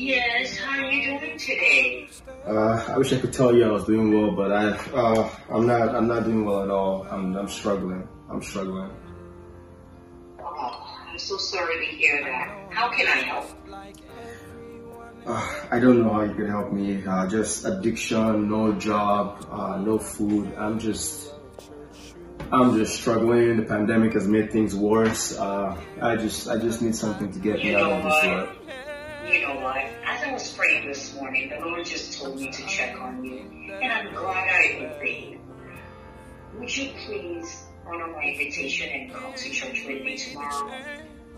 Yes, how are you doing today? Uh, I wish I could tell you I was doing well, but I, uh, I'm not. I'm not doing well at all. I'm, I'm struggling. I'm struggling. Oh, I'm so sorry to hear that. How can I help? Uh, I don't know how you can help me. Uh, just addiction, no job, uh, no food. I'm just, I'm just struggling. The pandemic has made things worse. Uh, I just, I just need something to get me out of this. You know what? As I was praying this morning, the Lord just told me to check on you, and I'm glad I obeyed. Would you please honor my invitation and come to church with me tomorrow?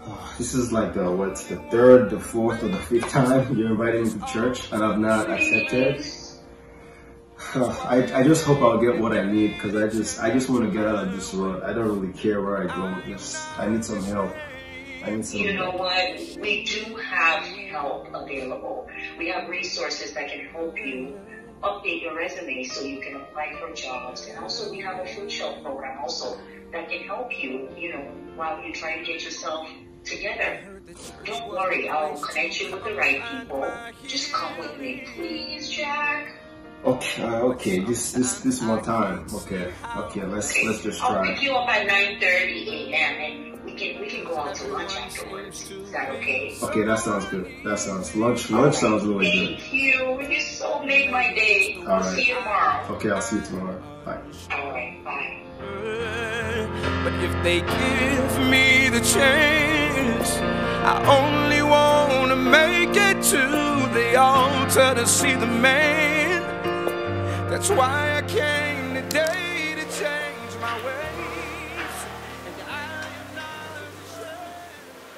Uh, This is like the what's the third, the fourth, or the fifth time you're inviting me to church, and I've not accepted. Please? I, I just hope I'll get what I need because I just I just want to get out of this rut. I don't really care where I go. Just I need some help. I need some. You know what? We do have help available. We have resources that can help you update your resume so you can apply for jobs. And also we have a food shelf program also that can help you, you know, while you try to get yourself together. Don't worry, I'll connect you with the right people. Just come with me, please, Jack. Okay, uh, okay. This this this one time. Okay, okay. Let's let's just try. I'll pick you up at 9:30 a.m. and we can we can go out to lunch afterwards. Is that okay? Okay, that sounds good. That sounds lunch. Lunch sounds really good. Thank you. You so made my day. All I'll right. see you tomorrow. Okay, I'll see you tomorrow. Bye. All right. Bye. But if they give me the chance, I only want to make it to the altar to see the man. That's why I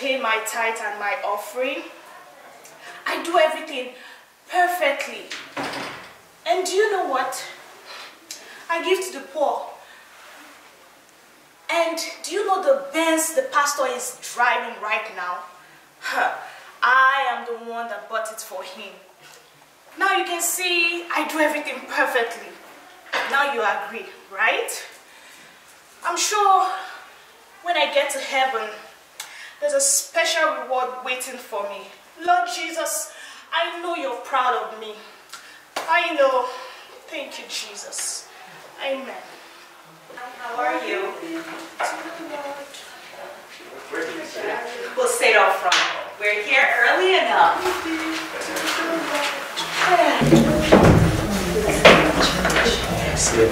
Pay my tithe and my offering. I do everything perfectly. And do you know what? I give to the poor. And do you know the Benz the pastor is driving right now? I am the one that bought it for him. Now you can see I do everything perfectly. Now you agree, right? I'm sure when I get to heaven, there's a special reward waiting for me. Lord Jesus, I know you're proud of me. I know. Thank you, Jesus. Amen. How are you? We'll sit up front. We're here early enough.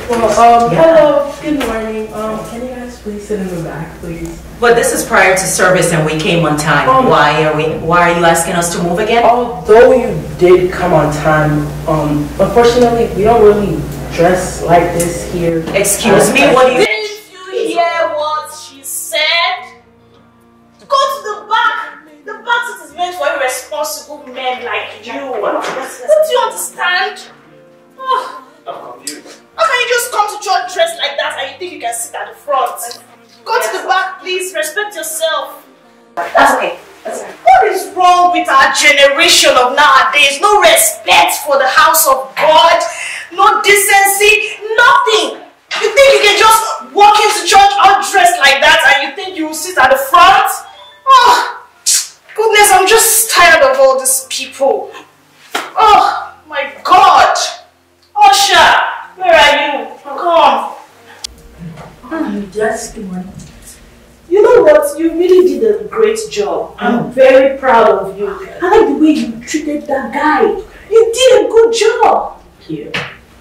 Well, um, hello, good morning. Um, can you guys please sit in the back, please? But this is prior to service and we came on time. Um, Why are we, why are you asking us to move again? Although you did come on time, um, unfortunately, we don't really dress like this here. Excuse me, what do you? Didn't you hear what she said? Go to the back. The back seat is meant for irresponsible men like you. Don't you understand? Oh. How can you just come to church dressed like that and you think you can sit at the front? Go to the back, please. Respect yourself. That's okay. That's okay. What is wrong with our generation of nowadays? No respect for the house of God, no decency, nothing. You think you can just walk into church all dressed like that and you think you will sit at the front? Oh, goodness, I'm just tired of all these people. Oh, my God. Osha, where are you? Come. Yes, good morning. You know what? You really did a great job. I'm very proud of you. I like the way you treated that guy. You did a good job. Here.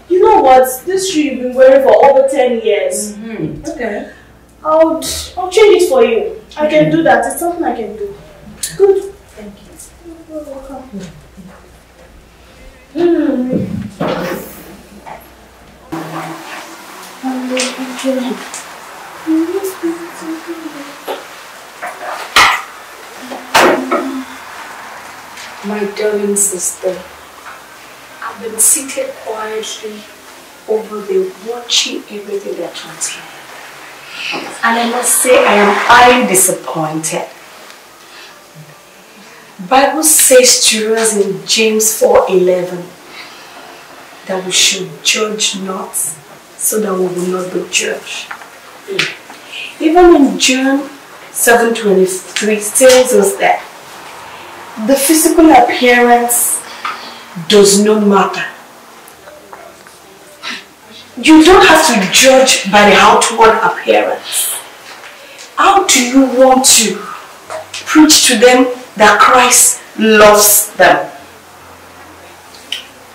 You know what? This shoe you've been wearing for over 10 years. Hmm. Okay. I'll, I'll change it for you. I can do that. It's something I can do. Good. Thank you. You're welcome. Hmm. Sister, I've been seated quietly over there watching everything that transpired. And I must say I am highly disappointed. Bible says to us in James 4.11 that we should judge not so that we will not be judged. Even in John 7.23 tells us that the physical appearance does not matter. You don't have to judge by the outward appearance. How do you want to preach to them that Christ loves them?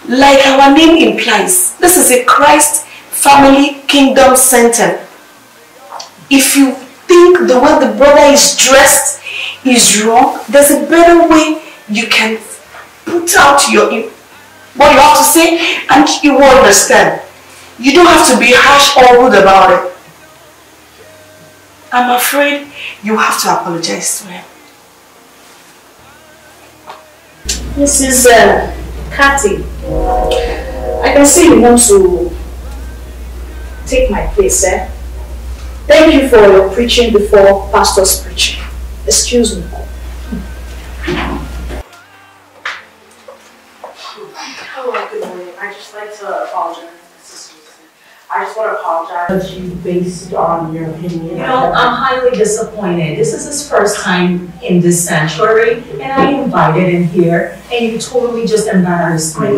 Like our name implies, this is a Christ family kingdom center. If you think the way the brother is dressed is wrong, there's a better way you can put out your what you have to say and you will understand. You don't have to be harsh or rude about it. I'm afraid you have to apologize to him. Mrs. Uh, Cathy, I can see you want to take my place, eh? Thank you for your preaching before pastor's preaching. Excuse me. Hello, good morning. I just like to apologize. I just want to apologize to you based on your opinion. You know, I'm highly disappointed. This is his first time in this sanctuary, and I invited him here, and you totally just embarrassed me.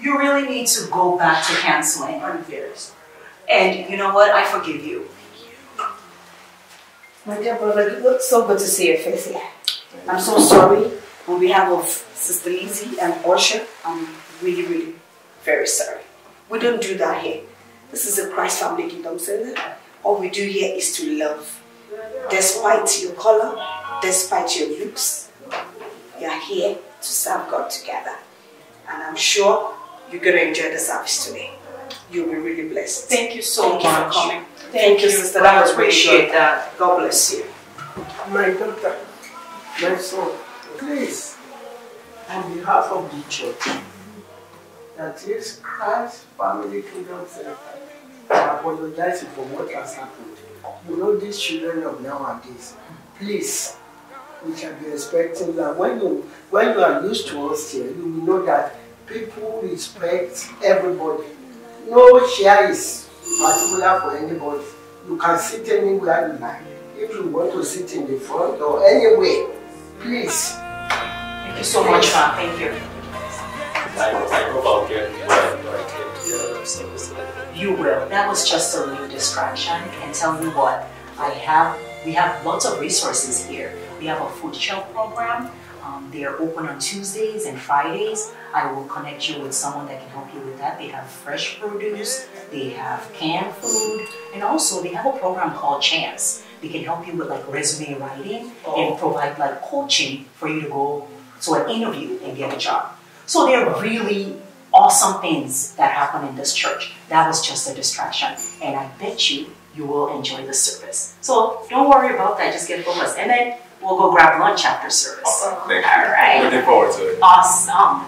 You really need to go back to canceling. I'm very sorry. And you know what? I forgive you. My dear brother, it looks so good to see your face here. I'm so sorry on behalf of Sister Lizzie and Portia. I'm really, really very sorry. We don't do that here. This is a Christ Family Kingdom Center. All we do here is to love. Despite your color, despite your looks, are here to serve God together. And I'm sure you're going to enjoy the service today. You'll be really blessed. Thank you so Thank much. for coming. Thank, you, sister. I appreciate good. that. God bless you. My daughter, my son, please, on behalf of the church, that is Christ Family Kingdom Center, I apologize for what has happened. You know these children of nowadays, please, we can be expecting that when you when you are used to us here, you will know that people respect everybody. No chair is particular for anybody. You can sit anywhere you like. If you want to sit in the front or anywhere, please. Thank you so much, ma'am. Thank you. I, I hope I'll get well when I came to the. You will. That was just a little distraction. And tell you what, I have we have lots of resources here. We have a food shelf program. Um, they are open on Tuesdays and Fridays. I will connect you with someone that can help you with that. They have fresh produce, they have canned food, and also they have a program called Chance. They can help you with like resume writing and provide like coaching for you to go to an interview and get a job. So they're really awesome things that happen in this church. That was just a distraction. And I bet you you will enjoy the service. So don't worry about that. Just get focused. And then we'll go grab lunch after service. Awesome. Thank you. All right. Looking forward to it. Awesome.